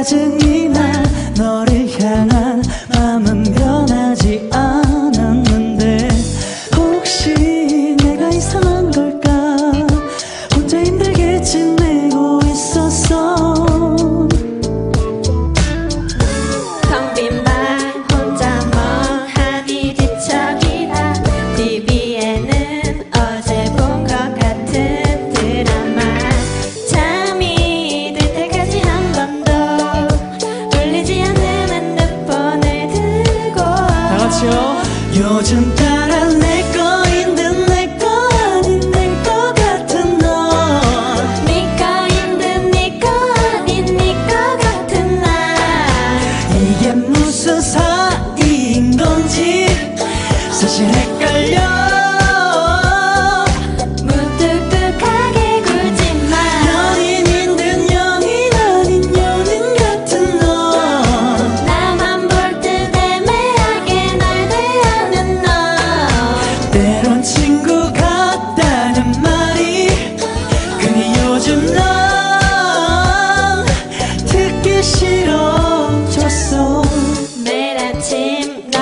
짜증이 나 너를 향한 마음은 변하지 않았는데 혹시 요즘 따라 내 거인데 내 거 아닌 내 거 같은 너네 거인데 네거 아닌 네거 같은 나. 이게 무슨 사이인 건지 사실 same.